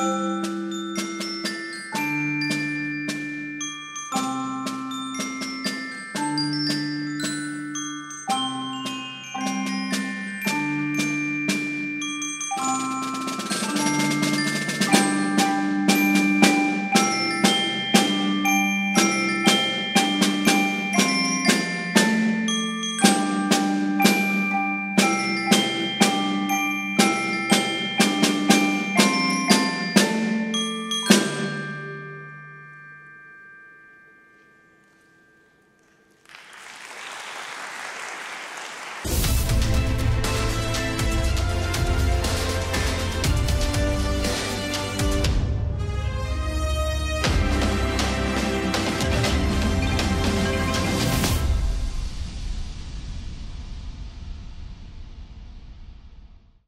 you